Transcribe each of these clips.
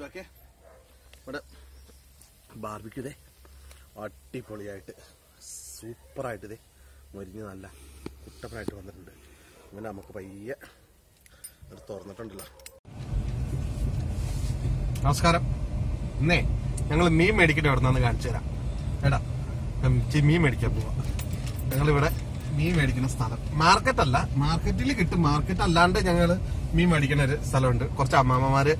Okay ഇവിടെ ബാർബിക്ക് ഇതേ അടിപൊളിയായിട്ട്. സൂപ്പറായിട്ട് ഇതേ മൊരിഞ്ഞ് നല്ല കുട്ടപ്പനായിട്ട് വന്നിട്ടുണ്ട്. ഇങ്ങനെ നമുക്ക് പയ്യെ തുറന്നിട്ടുണ്ടല്ലോ. നമസ്കാരം. ഇന്നേ ഞങ്ങൾ മീൻ മേടിക്കട്ടെ അവിടെ നിന്ന് കാണിച്ചു തരാം. ഇച്ചിരി മീൻ മേടിക്കാൻ പോവാ. ഞങ്ങളിവിടെ മീൻ മേടിക്കുന്ന സ്ഥലം. മാർക്കറ്റ് അല്ല മാർക്കറ്റിൽ കിട്ടും. മാർക്കറ്റ് അല്ലാണ്ട് ഞങ്ങൾ മീൻ മേടിക്കുന്ന ഒരു സ്ഥലമുണ്ട്. കുറച്ച് അമ്മാമ്മമാര്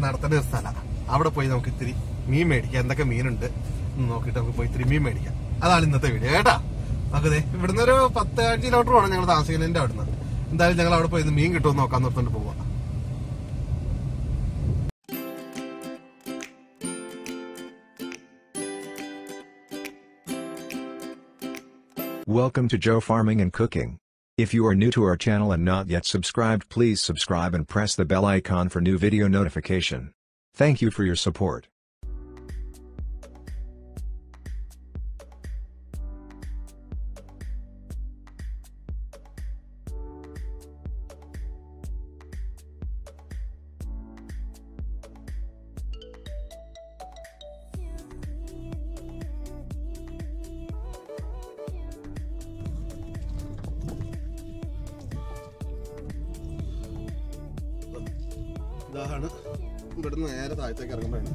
നടത്തുന്ന ഒരു സ്ഥലം. അവിടെ പോയി നമുക്ക് ഇത്തിരി മീൻ മേടിക്കാം. എന്തൊക്കെ മീനുണ്ട് നോക്കിട്ട് നമുക്ക് പോയി ഇത്തിരി മീൻ മേടിക്കാം. അതാണ് ഇന്നത്തെ വീഡിയോ കേട്ടാ. നമുക്കതെ ഇവിടുന്ന് ഒരു പത്ത് കിലോമീറ്റർ വേണം ഞങ്ങൾ താമസിക്കുന്നതിന്റെ അവിടുന്ന്. എന്തായാലും ഞങ്ങൾ അവിടെ പോയി മീൻ കിട്ടുമെന്ന് നോക്കാൻ നിർത്തോണ്ട് പോവാം. Welcome to Joe Farming and Cooking. If you are new to our channel and not yet subscribed please subscribe and press the bell icon for new video notification. Thank you for your support. ഇതാണ് ഇവിടുന്ന് നേരെ താഴത്തേക്ക് ഇറങ്ങുമ്പോഴാണ്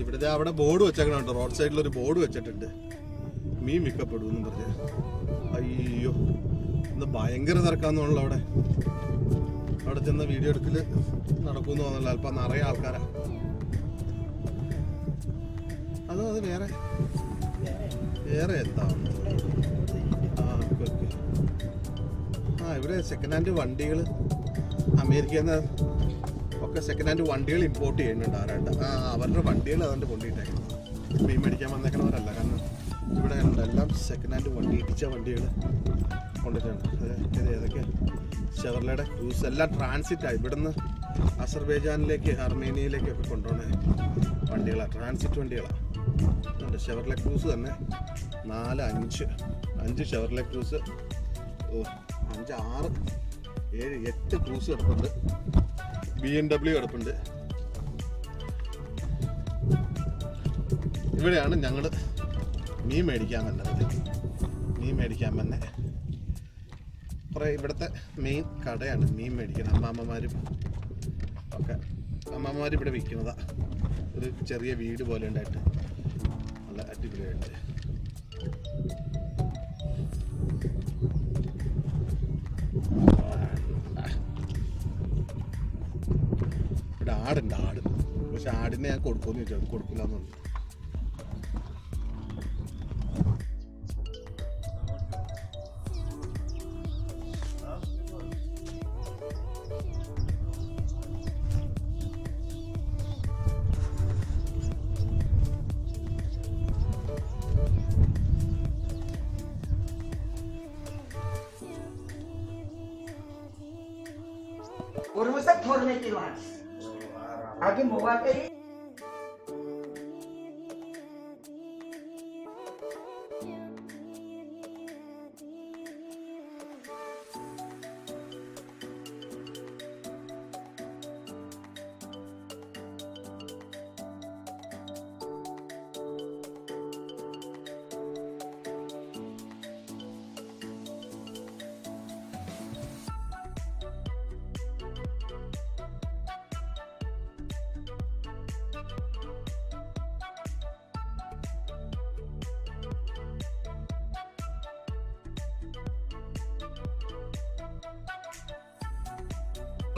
ഇവിടുത്തെ അവിടെ board വെച്ചേക്കണുണ്ട് road സൈഡിൽ ഒരു board വെച്ചിട്ടുണ്ട്. മീൻ വിൽക്കപ്പെടും എന്ന് പറഞ്ഞ്. അയ്യോ ഇന്ന് ഭയങ്കര തിരക്കാന്നുള്ളു അവിടെ. അവിടെ ചെന്ന വീഡിയോ എടുക്കൽ നടക്കുമെന്ന് തോന്നുന്നില്ല. അല്പം നിറയെ ആൾക്കാരാ. അതോ അത് വേറെ? വേറെ എന്താ? ആ ഇവിടെ സെക്കൻഡ് ഹാൻഡ് വണ്ടികൾ അമേരിക്കയിൽ നിന്ന് ഒക്കെ സെക്കൻഡ് ഹാൻഡ് വണ്ടികൾ ഇമ്പോർട്ട് ചെയ്യുന്നുണ്ട് ആരാണ്ട്. ആ അവരുടെ വണ്ടികൾ അതുകൊണ്ട് കൊണ്ടിട്ടേക്കണം മീൻ മേടിക്കാൻ വന്നേക്കണവരല്ല കാരണം ഇവിടെ എല്ലാം സെക്കൻഡ് ഹാൻഡ് വണ്ടി ഇടിച്ച വണ്ടികൾ കൊണ്ടിട്ടുണ്ട് ഇത് ഏതൊക്കെ? ഷെവർലയുടെ ക്രൂസ് എല്ലാം ട്രാൻസിറ്റാണ് ഇവിടുന്ന് അസർബൈജാനിലേക്ക് അർമേനിയയിലേക്കൊക്കെ കൊണ്ടുപോകുന്ന വണ്ടികളാണ് ട്രാൻസിറ്റ് വണ്ടികളാണ് ഷെവർലെ ക്രൂസ് തന്നെ നാല് അഞ്ച് അഞ്ച് ഷെവർലെ ക്രൂസ് ഓ അഞ്ച് ആറ് ഏഴ് എട്ട് ക്രൂസ് കിടപ്പുണ്ട്. ബി എം ഡബ്ല്യു കിടപ്പുണ്ട് ഇവിടെയാണ് ഞങ്ങൾ മീൻ മേടിക്കാൻ വന്നത്. മീൻ മേടിക്കാൻ വന്നെ കുറേ ഇവിടുത്തെ മെയിൻ കടയാണ് മീൻ മേടിക്കുന്നത് അമ്മാമ്മമാരും ഒക്കെ. അമ്മാമ്മമാർ ഇവിടെ വിൽക്കുന്നതാ. ഒരു ചെറിയ വീട് പോലെ ഉണ്ടായിട്ട് നല്ല അടിപൊളിയായിട്ട്. ആടുണ്ട് ആട്. പക്ഷെ ആടിനെ ഞാൻ കൊടുക്കുമെന്ന് ചോദിച്ചു കൊടുക്കില്ല എന്ന്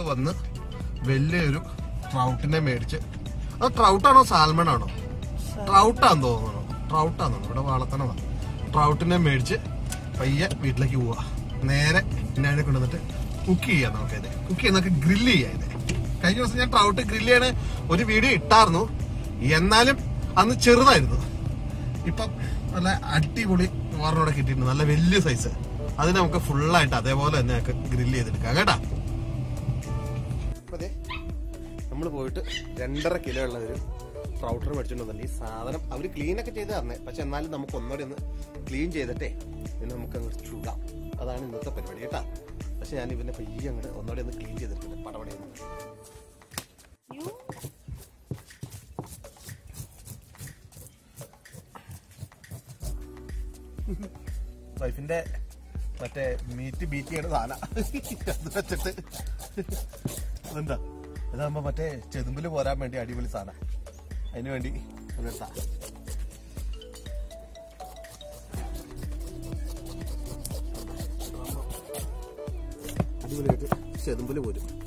വന്ന് വലിയൊരു ട്രൗട്ടിനെ മേടിച്ച്. അത് ട്രൗട്ടാണോ സാൽമൺ ആണോ ട്രൗട്ടാന്ന് തോന്നുന്നു. ട്രൗട്ടാന്ന് തോന്നുന്നു. ഇവിടെ വളർത്തണതാ ട്രൗട്ടിനെ മേടിച്ച് പയ്യെ വീട്ടിലേക്ക് പോവാ നേരെ പിന്നെ അതിനെ കൊണ്ടുവന്നിട്ട് കുക്ക് ചെയ്യാം നമുക്ക് ഇത്. കുക്ക് നമുക്ക് ഗ്രില്ല് ചെയ്യാം ഇത്. കഴിഞ്ഞ ദിവസം ഞാൻ ട്രൗട്ട് ഗ്രില്ല് ചെയ്യണ ഒരു വീഡിയോ ഇട്ടായിരുന്നു. എന്നാലും അന്ന് ചെറുതായിരുന്നു. ഇപ്പം നല്ല അടിപൊളി വാറിനോടെ കിട്ടിയിട്ടുണ്ട്. നല്ല വലിയ സൈസ് അത് നമുക്ക് ഫുള്ളായിട്ട് അതേപോലെ തന്നെ നമുക്ക് ഗ്രില്ല് ചെയ്തെടുക്കാം. കേട്ടാ? നമ്മൾ പോയിട്ട് രണ്ടര കിലോ ഉള്ള ഒരു റൗട്ടർ മേടിച്ചിട്ടുണ്ടെന്നുണ്ട് ഈ സാധനം അവർ ക്ലീനൊക്കെ ചെയ്ത് തരണേ. പക്ഷെ എന്നാലും നമുക്ക് ഒന്നുകൂടി ഒന്ന് ക്ലീൻ ചെയ്തിട്ടേ പിന്നെ നമുക്ക് അങ്ങോട്ട് ചൂടാം. അതാണ് ഇന്നത്തെ പരിപാടി കേട്ടാ. പക്ഷെ ഞാൻ ഇവനെ പയ്യെ അങ്ങോട്ട് ഒന്നുകൂടി ഒന്ന് ക്ലീൻ ചെയ്തിട്ടുണ്ട്. പടപടി വൈഫിന്റെ മറ്റേ മീറ്റ് ബീറ്റ് ചെയ്യണ സാധനം. അത് വെച്ചിട്ട്. അതെന്താ? ഇതാകുമ്പോ മറ്റേ ചെതുമ്പിൽ പോരാൻ വേണ്ടി അടിപൊളി സാധനം. അതിന് വേണ്ടി ചെതുമ്പിൽ പോരും.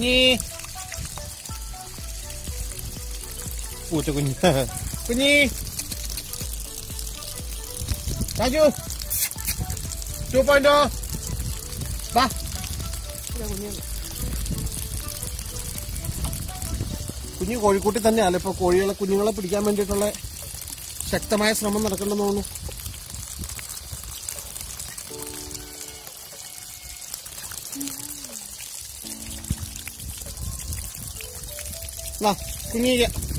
കുഞ്ഞി പൂച്ച കുഞ്ഞ് കുഞ്ഞി രാജു ടു പോയിന്റോ വാ കുഞ്ഞ് കോഴിക്കൂട്ടി തന്നെയല്ല ഇപ്പോൾ കോഴികളെ കുഞ്ഞുങ്ങളെ പിടിക്കാൻ വേണ്ടിയിട്ടുള്ള ശക്തമായ ശ്രമം നടക്കണമെന്ന് തോന്നുന്നു. വാ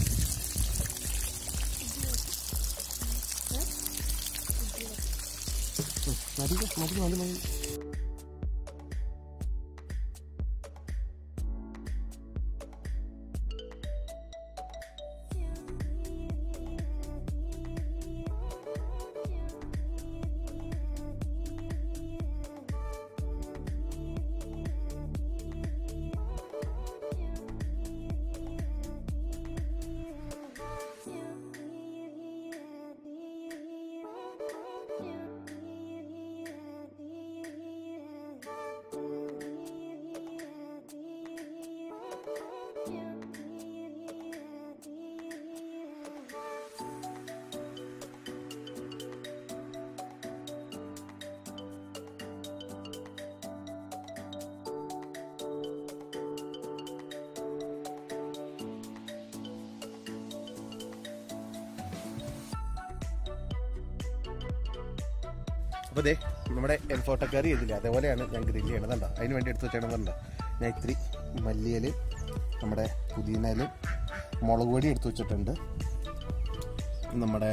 അപ്പോൾ ദേ നമ്മുടെ എൽഫോട്ട കറി ഇതില്ല അതേപോലെയാണ് ഞാൻ ഗ്രില്ല് ചെയ്യണത് കണ്ടോ? അതിന് വേണ്ടി എടുത്ത് വെച്ചേക്കണതുണ്ടോ ഞാൻ ഇത്തിരി മല്ലിയൽ നമ്മുടെ പുതിനയിലും മുളക് പൊടി എടുത്ത് വെച്ചിട്ടുണ്ട്. നമ്മുടെ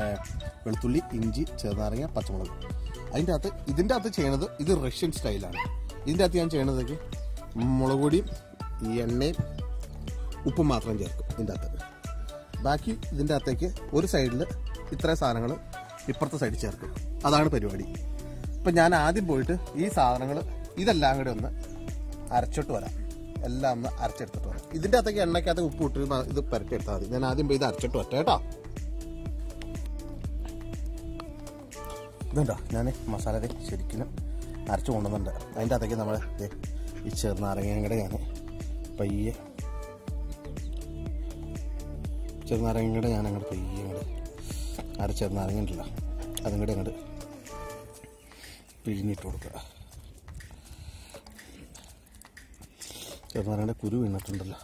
വെളുത്തുള്ളി ഇഞ്ചി ചെറുനാരങ്ങ പച്ചമുളക്. അതിന്റെ അകത്ത് ഇതിന്റെ അകത്ത് ചെയ്യണത് ഇത് റഷ്യൻ സ്റ്റൈലാണ്. ഇതിന്റെ അകത്ത് ഞാൻ ചെയ്യണതൊക്കെ മുളക് പൊടിയും ഈ എണ്ണയും ഉപ്പും മാത്രം ചേർക്കും ഇതിന്റെ അകത്ത്. ബാക്കി ഇതിന്റെ അകത്തേക്ക് ഒരു സൈഡിൽ ഇത്രയും സാധനങ്ങൾ ഇപ്പുറത്തെ സൈഡിൽ ചേർക്കും. അതാണ് പരിപാടി. ഇപ്പം ഞാൻ ആദ്യം പോയിട്ട് ഈ സാധനങ്ങൾ ഇതെല്ലാം കൂടെ ഒന്ന് അരച്ചിട്ട് വരാം. എല്ലാം ഒന്ന് അരച്ചെടുത്തിട്ട് വരാം. ഇതിന്റെ അകത്തേക്ക് എണ്ണയ്ക്കകത്ത് ഉപ്പ് ഇട്ട് ഇത് പുരട്ടിയെടുത്താൽ മതി. ഞാൻ ആദ്യം പോയി ഇത് അരച്ചിട്ട് വരട്ടെ കേട്ടോ. ഇതുണ്ടോ? ഞാൻ മസാല ശരിക്കും അരച്ചു കൊണ്ടുവന്നുണ്ട് അതിന്റെ അകത്തേക്ക് നമ്മൾ ഈ ചെറുനാരങ്ങയും കൂടെ ഞാൻ പയ്യെ ചെറുനാരങ്ങയും കൂടെ ഞാൻ അങ്ങോട്ട് പയ്യെ അങ്ങോട്ട് അര ചെറുനാരങ്ങ ഉണ്ടല്ലോ അതും കൂടെ അങ്ങോട്ട് പിഴിഞ്ഞിട്ട് കൊടുക്കുക. ചെറുനാരങ്ങയുടെ കുരു വീണിട്ടുണ്ടല്ലോ.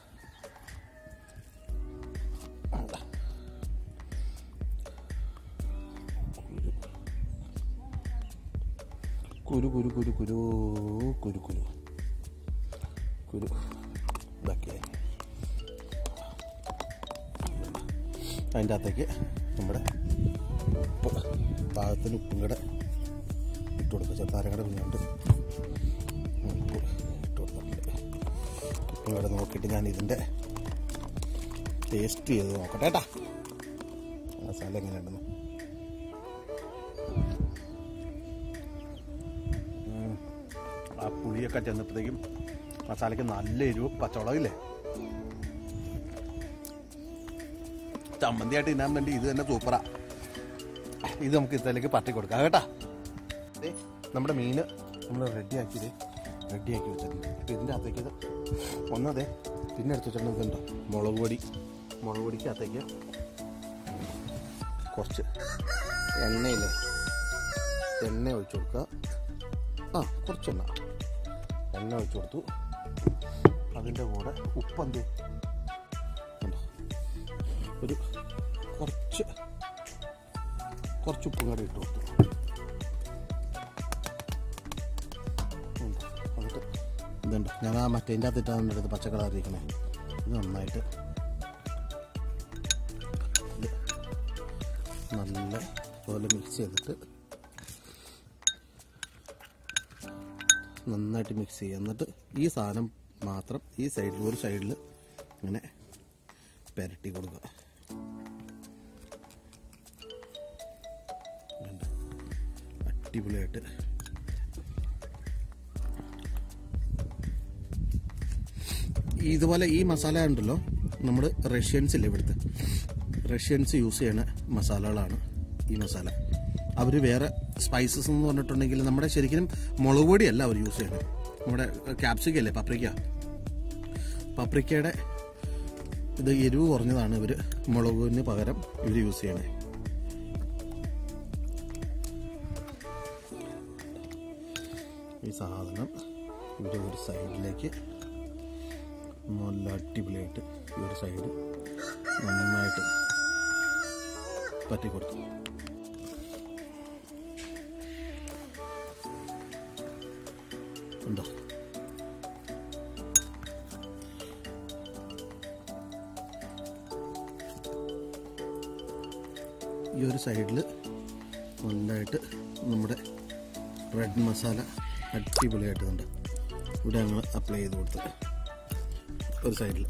കുരു കുരു കുരു കുരു കുരു കുരു. കുരു. ഇതാക്കിയായി അതിന്റെ അകത്തേക്ക് നമ്മുടെ ഉപ്പ് പാകത്തിന് ഉപ്പും കൂടെ ഇട്ട് കൊടുക്കുക കുഞ്ഞുണ്ട് ഉപ്പ് ഇട്ട് കൊടുത്തിട്ടുണ്ട് ഉപ്പും കൂടെ നോക്കിയിട്ട് ഞാൻ ഇതിന്റെ ടേസ്റ്റ് ചെയ്ത് നോക്കട്ടെ കേട്ടാ. മസാല എങ്ങനെയുണ്ടെന്ന്. ആ പുളിയൊക്കെ ചെന്നപ്പോഴത്തേക്കും മസാലയ്ക്ക് നല്ല എരിവ് പച്ചമുളകില്ലേ? ചമ്മന്തിയായിട്ട് തിന്നാൻ വേണ്ടി ഇത് തന്നെ സൂപ്പറാ. ഇത് നമുക്ക് ഇതിലേക്ക് പറ്റി കൊടുക്കാം കേട്ടാ. നമ്മുടെ മീൻ നമ്മൾ റെഡിയാക്കി റെഡിയാക്കി വെച്ചിട്ടുണ്ട്. അപ്പോൾ ഇതിന്റെ അകത്തേക്ക് ഒന്നതെ പിന്നെ എടുത്ത് വെച്ചിട്ടുണ്ടോ മുളക് പൊടി. മുളക് പൊടിക്കകത്തേക്ക് കുറച്ച് എണ്ണയില്ലേ? എണ്ണ ഒഴിച്ചു കൊടുക്കുക. ആ കുറച്ചെണ്ണ എണ്ണ. ഒഴിച്ചു കൊടുത്തു. അതിന്റെ കൂടെ കണ്ടോ? ഒരു കുറച്ച് കുറച്ച് ഉപ്പും കൂടി ഇട്ട് കൊടുത്തു. ഇതുണ്ട്. ഞാൻ ആ മറ്റേന്റെ അകത്തിട്ടാണ് എടുത്ത് പച്ച കളർ ഇരിക്കണേ ഇത് നന്നായിട്ട് നല്ല പോലെ മിക്സ് ചെയ്തിട്ട് നന്നായിട്ട് മിക്സ് ചെയ്യുക. എന്നിട്ട് ഈ സാധനം മാത്രം ഈ സൈഡിൽ ഒരു സൈഡിൽ ഇങ്ങനെ പുരട്ടി കൊടുക്കുക? അടിപൊളിയായിട്ട് ഇതുപോലെ ഈ മസാല ഉണ്ടല്ലോ നമ്മൾ റഷ്യൻസ് ഇല്ല ഇവിടുത്തെ? റഷ്യൻസ് യൂസ് ചെയ്യണ മസാലകളാണ് ഈ മസാല. അവർ വേറെ സ്പൈസസ് എന്ന് പറഞ്ഞിട്ടുണ്ടെങ്കിൽ നമ്മുടെ ശരിക്കും മുളക് പൊടിയല്ല അവർ യൂസ് ചെയ്യണത് നമ്മുടെ ക്യാപ്സിക്ക അല്ലേ പപ്രിക്ക പപ്രിക്കയുടെ ഇത് എരിവ് കുറഞ്ഞതാണ് ഇവർ മുളകിന് പകരം ഇവർ യൂസ് ചെയ്യണേ. ഈ സാധനം ഇവിടെ ഒരു സൈഡിലേക്ക് നല്ല അടിപൊളിയായിട്ട് ഈ ഒരു സൈഡ് നന്നായിട്ട് പറ്റി കൊടുത്തു. ഉണ്ടോ? ഈ ഒരു സൈഡിൽ നല്ലതായിട്ട് നമ്മുടെ റെഡ് മസാല അടിപൊളിയായിട്ടുണ്ട്. ഇവിടെ ഞങ്ങൾ അപ്ലൈ ചെയ്ത് കൊടുത്ത്. ഒരു സൈഡിൽ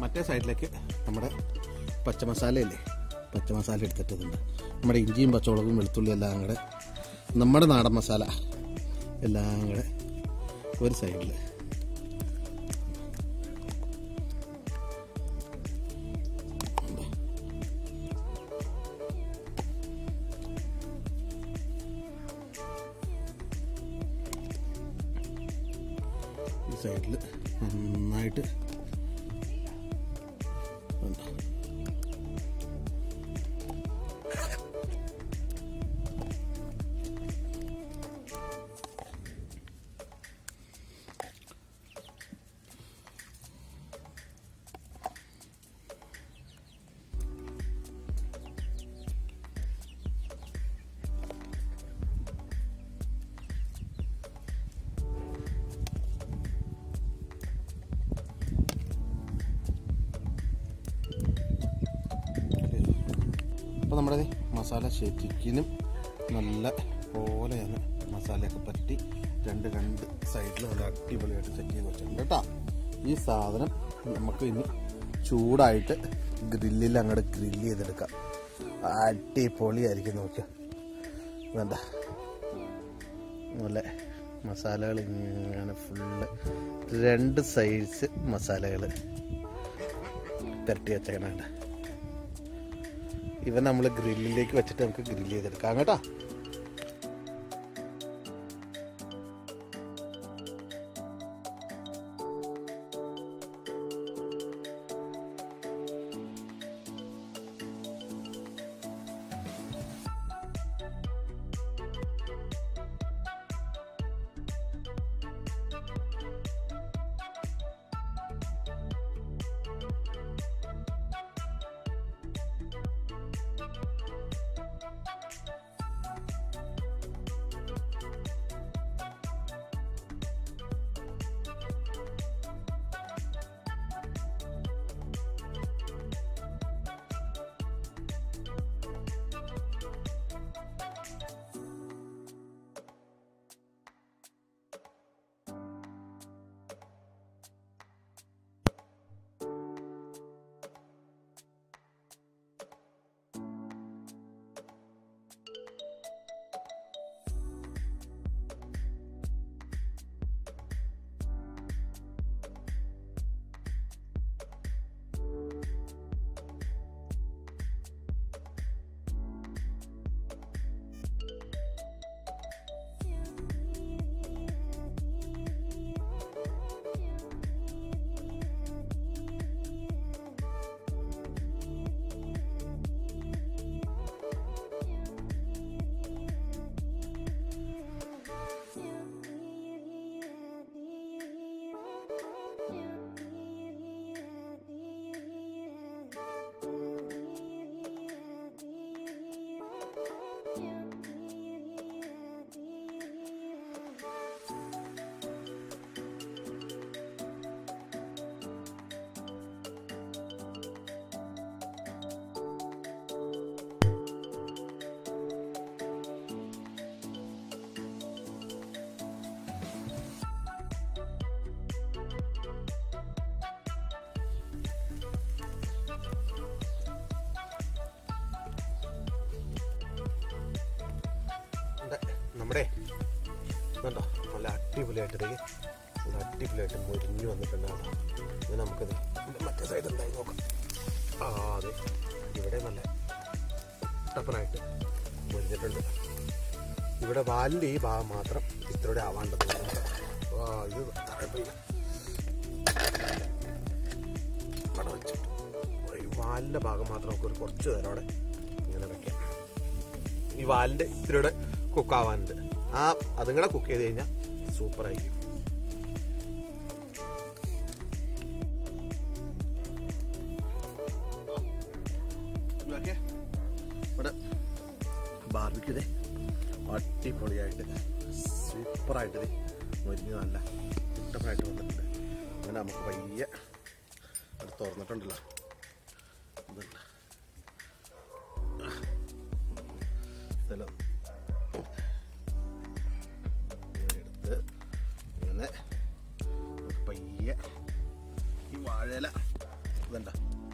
മറ്റേ സൈഡിലേക്ക് നമ്മുടെ പച്ചമസാലയില്ലേ പച്ചമസാല എടുത്തിട്ടുണ്ട്. നമ്മുടെ ഇഞ്ചിയും പച്ചമുളകും വെളുത്തുള്ളിയും എല്ലാം കൂടെ നമ്മുടെ നാടൻ മസാല. എല്ലാം കൂടെ ഒരു സൈഡിൽ സൈഡിൽ നന്നായിട്ട്. മസാല ശരിക്കും നല്ല പോലെയാണ് മസാലയൊക്കെ പറ്റി രണ്ട് രണ്ട് സൈഡിൽ നല്ല അടിപൊളിയായിട്ട് സെറ്റ് ചെയ്ത് വെച്ചിട്ടുണ്ട് കേട്ടോ. ഈ സാധനം നമുക്ക് ഇനി ചൂടായിട്ട് ഗ്രില്ലിൽ അങ്ങോട്ട് ഗ്രില്ല് ചെയ്തെടുക്കാം. അടിപൊളിയായിരിക്കും നോക്കുക വേണ്ട. നല്ല മസാലകൾ ഇങ്ങനെ ഫുള്ള് രണ്ട് സൈസ് മസാലകൾ പുരട്ടി വെച്ചേക്കണ ഇവ നമ്മൾ ഗ്രില്ലിലേക്ക് വെച്ചിട്ട് നമുക്ക് ഗ്രില്ല് ചെയ്തെടുക്കാം കേട്ടോ. നമ്മുടെ കണ്ടോ നല്ല അടിപൊളിയായിട്ട് നല്ല അടിപൊളിയായിട്ട് മുരിഞ്ഞ് വന്നിട്ടുണ്ട് കേട്ടോ ഇത് നമുക്കത് മറ്റേ സൈഡ് എന്തായി നോക്കാം. ആ അതെ ഇവിടെ നല്ല ടപ്പറായിട്ട് മുരിഞ്ഞിട്ടുണ്ട്. ഇവിടെ വാലിന്റെ ഈ ഭാഗം മാത്രം ഇത്രയുടെ ആവാണ്ടത്. ഇത് വാലിന്റെ ഭാഗം മാത്രം നമുക്ക് ഒരു കുറച്ച് നേരം അവിടെ ഇങ്ങനെ വെക്കാം. ഈ വാലിന്റെ ഇത്തിരിയുടെ കുക്കാവാനുണ്ട്. ആ അതും കൂടെ കുക്ക് ചെയ്ത് കഴിഞ്ഞാൽ സൂപ്പറായിരിക്കും.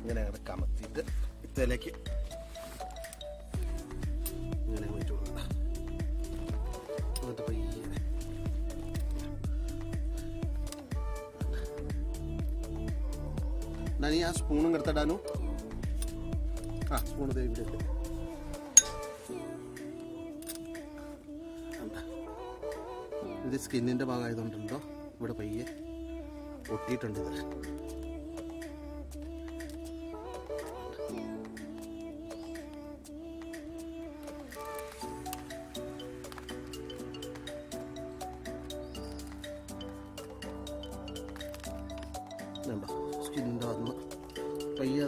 ഇങ്ങനെ അങ്ങനെ കമത്തിയിട്ട് ഇത്തേലേക്ക് ഇങ്ങനെ വെച്ച് കൊടുക്കണ്ട എന്നിട്ട് പയ്യെ ആ സ്പൂണും എടുത്തിടാനു ആ സ്പൂൺ ഇവിടെ ഉണ്ട് ഇത് സ്കിന്നിന്റെ ഭാഗമായതുകൊണ്ടുണ്ടോ? ഇവിടെ പയ്യെ ഒട്ടിയിട്ടുണ്ട് ഇത്.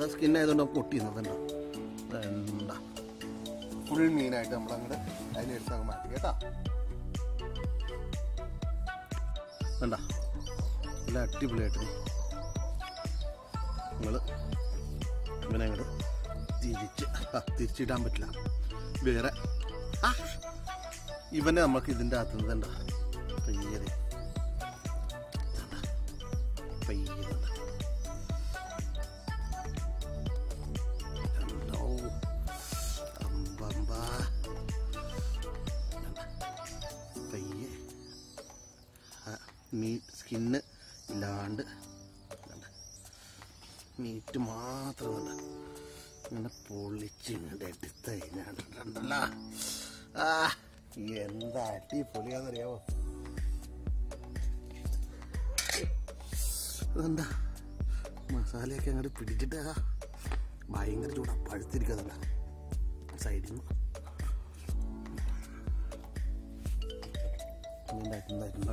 പയ്യെ അതാ സ്കിന്നായതുകൊണ്ട് നമുക്ക് ഒട്ടിയുന്നതുണ്ടോ എന്താ. ഫുൾ മീനായിട്ട് നമ്മളങ്ങോട്ട് അതിനെടുത്ത് അങ്ങ് മാറ്റി കേട്ടോ? വേണ്ട നല്ല അടിപൊളിയായിട്ട് നിങ്ങൾ ഇവനെ അങ്ങോട്ട് തിരിച്ച് തിരിച്ചിടാൻ പറ്റില്ല. വേറെ. ഇവനെ നമുക്ക് ഇതിന്റെ അകത്ത് നിന്ന് മീറ്റ് സ്കിന്ന് ഇല്ലാണ്ട്? മീറ്റ് മാത്രം കണ്ടോ? ഇങ്ങനെ പൊളിച്ച് ഇങ്ങോട്ട് എടുത്ത് കഴിഞ്ഞാണ്ടല്ലോ ആ എന്താ അടിപൊളിയാന്നറിയാമോ അതെന്താ മസാലയൊക്കെ അങ്ങോട്ട് പിടിച്ചിട്ട് ഭയങ്കര ചൂടാ. പഴുത്തിരിക്കുന്നുണ്ട് സൈഡിൽ നിന്ന് ഉണ്ടായിട്ടുണ്ടായിട്ടുണ്ട്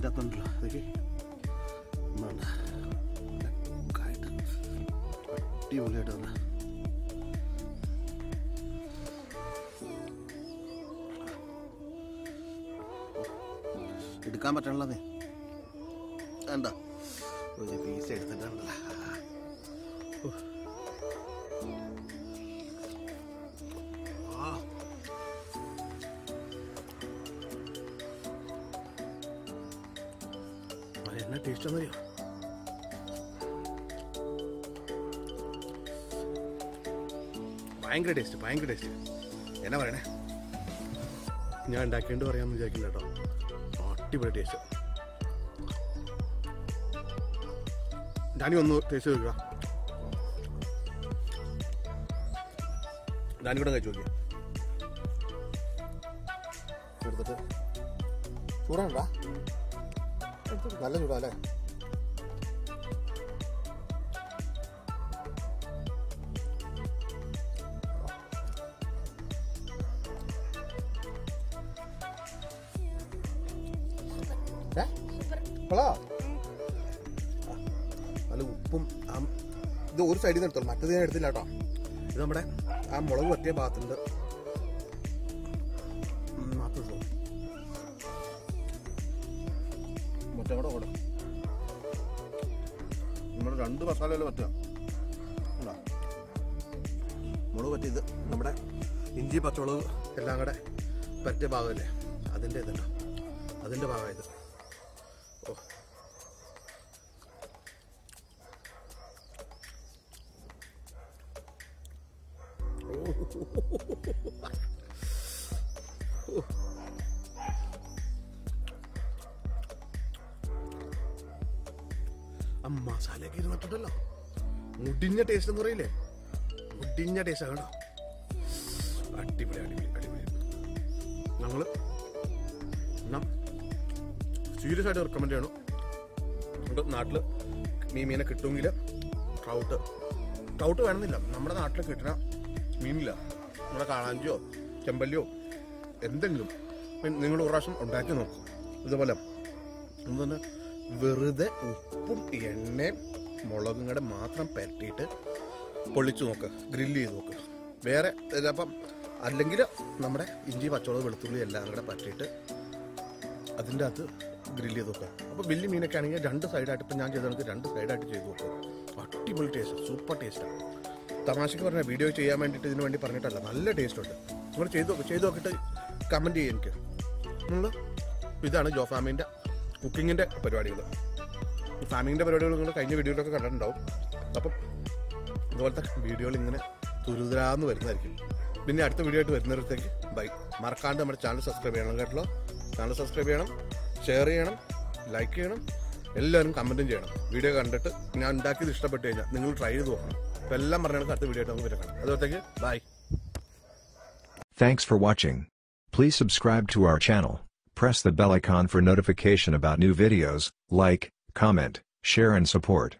അതിന്റെ അകത്തുണ്ടല്ലോ അതൊക്കെ അടിപൊളിയായിട്ട് എടുക്കാൻ പറ്റണല്ലേ ഭയങ്കര ടേസ്റ്റ് ഭയങ്കര ടേസ്റ്റ് എന്നാ പറയണേ? ഞാൻ ഉണ്ടാക്കേണ്ടി പറയാമെന്ന് വിചാരിക്കില്ല കേട്ടോ. അടിപൊളി ടേസ്റ്റ് ഡാനി ഒന്ന് ടേസ്റ്റ് നോക്കുക ഡാനി കൂടെ കഴിച്ചു നോക്കിയ എടുത്തിട്ട് ചൂടാണ്ടാ നല്ല ചൂടാ അല്ലേ? സൈഡിൽ നിന്ന് എടുത്തോളൂ. മറ്റേത് ഞാൻ എടുത്തില്ല കേട്ടോ. ഇത് നമ്മുടെ ആ മുളക് പറ്റിയ ഭാഗത്തുണ്ട് മറ്റേ കൂടെ കൂടെ നമ്മുടെ രണ്ട് മസാല പറ്റുക? മുളക് പറ്റിയത് നമ്മുടെ ഇഞ്ചി പച്ചമുളക് എല്ലാം കൂടെ പറ്റിയ ഭാഗമല്ലേ അതിന്റെ ഇതുണ്ടോ. അതിന്റെ ഭാഗമായത് മുടിഞ്ഞ ടേസ്റ്റ് എന്ന് പറയില്ലേ? മുടിഞ്ഞ ടേസ്റ്റ് ആണോ അടിപൊളി അടിപൊളി അടിപൊളി ഞങ്ങൾ സീരിയസ് ആയിട്ട് റെക്കമെൻഡ് ചെയ്യണം. നമ്മുടെ നാട്ടിൽ മീൻ മീനെ കിട്ടുമെങ്കിൽ ട്രൗട്ട് ട്രൗട്ട് വേണമെന്നില്ല. നമ്മുടെ നാട്ടിൽ കിട്ടുന്ന മീനില്ല. നമ്മുടെ കാളാഞ്ചിയോ ചെമ്പല്ലിയോ എന്തെങ്കിലും നിങ്ങൾ ഒരു പ്രാവശ്യം ഉണ്ടാക്കി നോക്കും. ഇതുപോലെ ഒന്ന് വെറുതെ ഉപ്പും എണ്ണയും മുളകും കൂടെ മാത്രം പരട്ടിയിട്ട് പൊള്ളിച്ചു നോക്ക് ഗ്രില്ല് ചെയ്ത് നോക്ക്. വേറെ അപ്പം അല്ലെങ്കിൽ നമ്മുടെ ഇഞ്ചി പച്ചമുളക് വെളുത്തുള്ളി എല്ലാം കൂടെ പറ്റിയിട്ട് അതിന്റെ അകത്ത് ഗ്രില്ല് ചെയ്ത് നോക്കുക അപ്പോൾ വലിയ മീനൊക്കെ ആണെങ്കിൽ രണ്ട് സൈഡായിട്ട് ഇപ്പം ഞാൻ ചെയ്ത കണക്ക് രണ്ട് സൈഡായിട്ട് ചെയ്ത് നോക്കുക അടിപൊളി ടേസ്റ്റ് സൂപ്പർ ടേസ്റ്റാണ് തമാശക്ക് പറഞ്ഞ വീഡിയോ ചെയ്യാൻ വേണ്ടിയിട്ട് ഇതിന് വേണ്ടി പറഞ്ഞിട്ടല്ല നല്ല ടേസ്റ്റ് ഉണ്ട്. നിങ്ങൾ ചെയ്ത് നോക്ക് ചെയ്ത് നോക്കിയിട്ട് കമന്റ് ചെയ്യും എനിക്ക്. നിങ്ങൾ ഇതാണ് ജോഫാമീന്റെ കുക്കിങ്ങിന്റെ പരിപാടികൾ. ഫാമിങ്ങിന്റെ പരിപാടികൾ നിങ്ങൾ കഴിഞ്ഞ വീഡിയോയിലൊക്കെ കണ്ടിട്ടുണ്ടാവും. അപ്പം ഇതുപോലത്തെ വീഡിയോകൾ ഇങ്ങനെ തുരുതരാന്ന് വരുന്നതായിരിക്കും. പിന്നെ അടുത്ത വീഡിയോ ആയിട്ട് വരുന്നിടത്തേക്ക് ബൈ. മറക്കാണ്ട് നമ്മുടെ ചാനൽ സബ്സ്ക്രൈബ് ചെയ്യണം കേട്ടോ. ചാനൽ സബ്സ്ക്രൈബ് ചെയ്യണം ഷെയർ ചെയ്യണം ലൈക്ക് ചെയ്യണം എല്ലാവരും കമന്റും ചെയ്യണം. വീഡിയോ കണ്ടിട്ട് ഞാൻ ഉണ്ടാക്കിയത് ഇഷ്ടപ്പെട്ട് കഴിഞ്ഞാൽ നിങ്ങൾ ട്രൈ ചെയ്ത് നോക്കണം. അപ്പോൾ എല്ലാം പറഞ്ഞാൽ അടുത്ത വീഡിയോ ആയിട്ട് നമുക്ക് വരാം അതുപോലത്തേക്ക് bye. Thanks for watching. Please subscribe to our channel, press the bell icon for notification about new videos, like, comment, share and support.